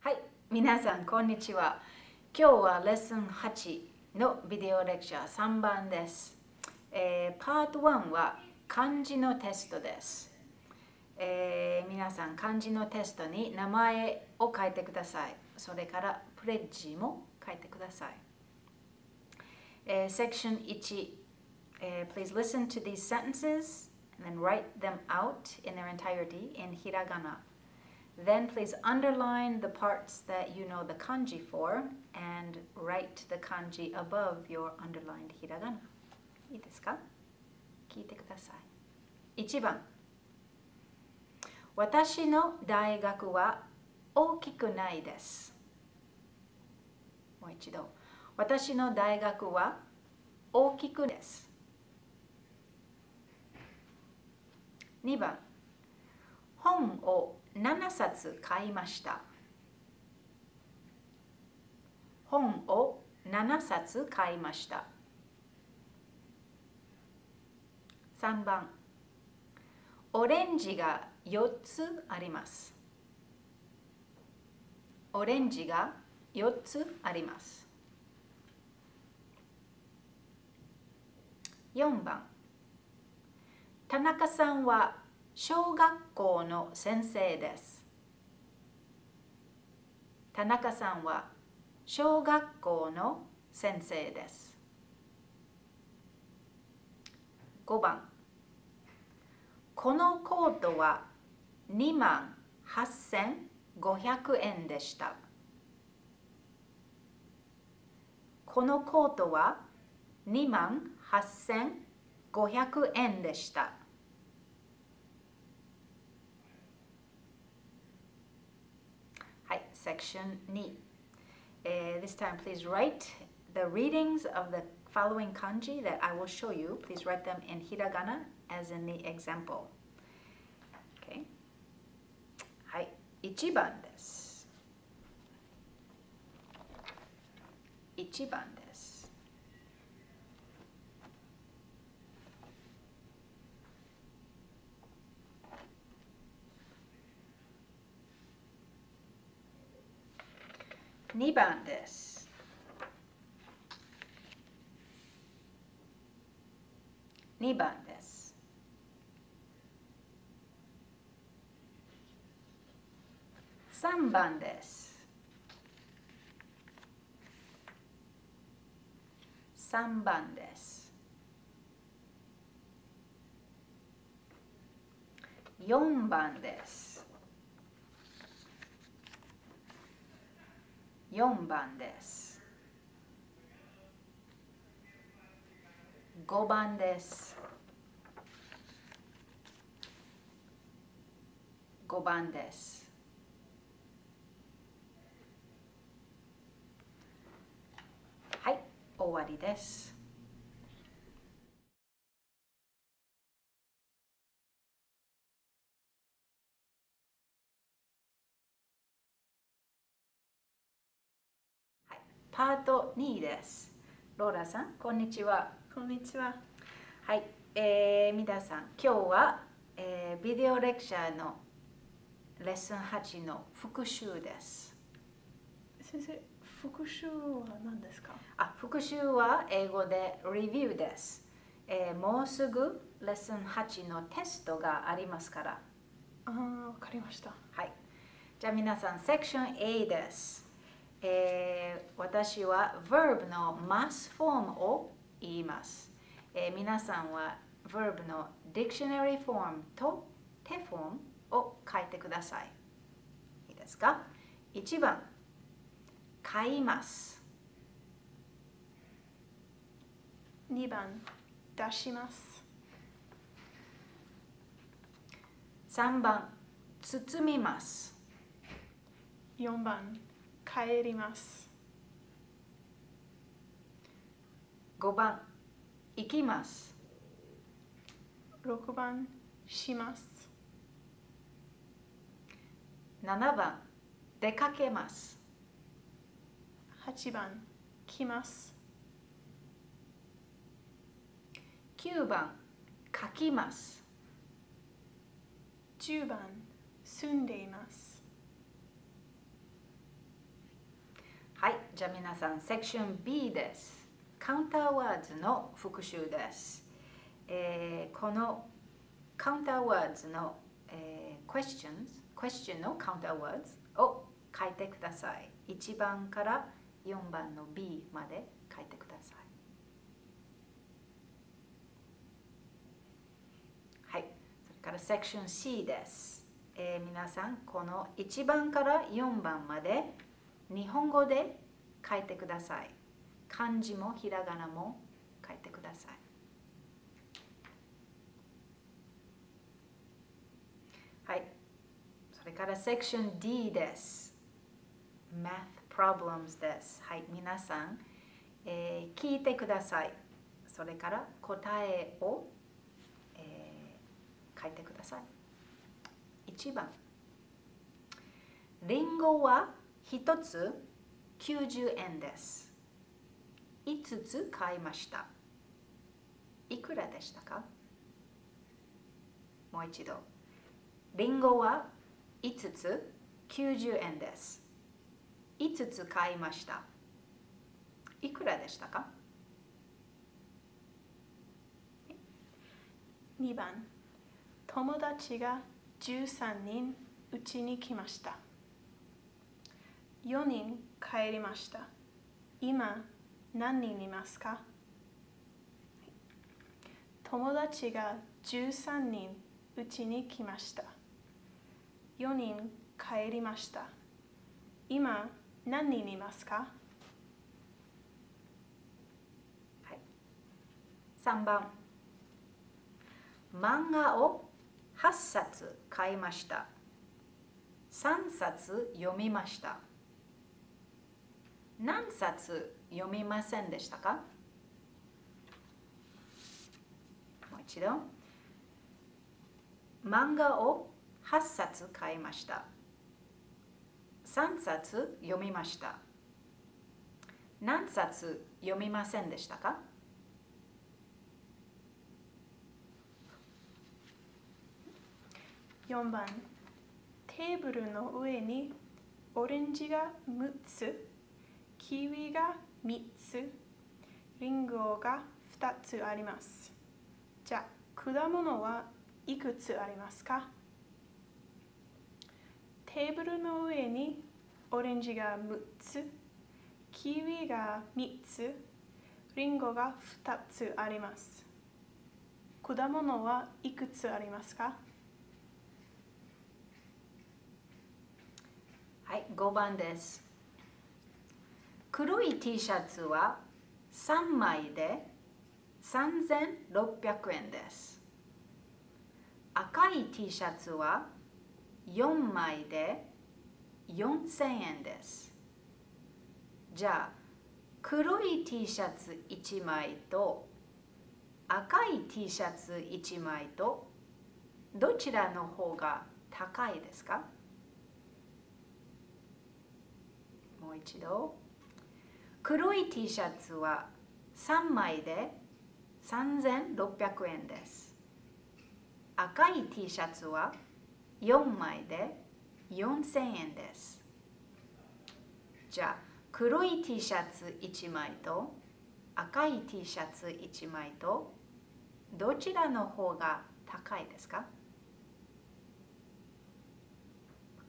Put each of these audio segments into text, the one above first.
はい、皆さんこんにちは。今日はレッスン8のビデオレクチャー3番です。えーパート1は漢字のテストです。えー皆さん漢字のテストに名前を書いてください。それからプレッジも書いてください。えー、Section 1、えー Please listen to these sentences and then write them out in their entirety in hiragana. Then please underline the parts that you know the kanji for and write the kanji above your underlined hiragana. いいですか聞いてください。1番私の大学は大きくないです。もう一度。私の大学は大きくです。2番本を7冊買いました。本を7冊買いました。3番オレンジが4つあります。オレンジが4つあります。4番田中さんは小学校の先生です。田中さんは小学校の先生です。5番このコートは2万8500円でした。このコートは2万8500円でした。section ni. Uh, this time please write the readings of the following kanji that I will show you. Please write them in hiragana as in the example. Okay. Hi, ichiban desu. Ichiban desu. 2番です。2番です。3番です。3番です。4番です。4番です。5番です。5番です。はい、終わりです。パート2です。ローラさん、こんにちは。こんにちは。はい、えー、皆さん、今日は、えービデオレクチャーのレッスン8の復習です。先生、復習は何ですか？あ、復習は英語で review です。えーもうすぐレッスン8のテストがありますから。ああ、わかりました。はい。じゃあ皆さん、セクション A です。えー私は verb の mas フォームを言います。えー皆さんは verb の dictionary フォームと手フォームを書いてください。いいですか ?1 番、買います。2番、出します。3番、包みます。4番、帰ります。5番、行きます。6番、します。7番、出かけます。8番、来ます。9番、書きます。10番、住んでいます。はいじゃあ皆さん、セクション B です。カウンターワーズの復習です。えーこのカウンターワーズの、えー questions、question のカウンターワーズを書いてください。1番から4番の B まで書いてください。はい、それからセクション C です。えー皆さん、この1番から4番まで日本語で書いてください。漢字もひらがなも書いてください。はい。それからセクション D です。Math problems です。はい。皆さん、えー聞いてください。それから答えを、えー書いてください。1番。リンゴは1つ90円です。5つ買いました。いくらでしたか？もう一度。リンゴは5つ90円です。5つ買いました。いくらでしたか？2番友達が13人うちに来ました4人帰りました今何人いますか？友達が13人うちに来ました4人帰りました今何人いますか？はい。3番。漫画を8冊買いました。3冊読みました。何冊読みませんでしたか？もう一度。漫画を8冊買いました。3冊読みました。何冊読みませんでしたか？4番テーブルの上にオレンジが6つキウイが3つ。リンゴが2つあります。じゃあ果物はいくつありますか？テーブルの上にオレンジが6つ。キウイが3つ。リンゴが2つあります。果物はいくつありますか？はい、5番です。黒い T シャツは3枚で3600円です。赤い T シャツは4枚で4000円です。じゃあ、黒い T シャツ1枚と赤い T シャツ1枚とどちらの方が高いですか？もう一度黒い T シャツは3枚で3600円です。赤い T シャツは4枚で4000円です。じゃあ黒い T シャツ1枚と赤い T シャツ1枚とどちらの方が高いですか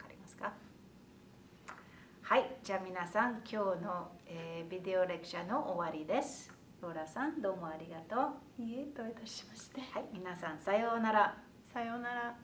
りますかはい、じゃあ皆さん、今日の、えービデオレクチャーの終わりです。ローラさん、どうもありがとう。いいえどういたしましてはい、皆さん、さようなら。さようなら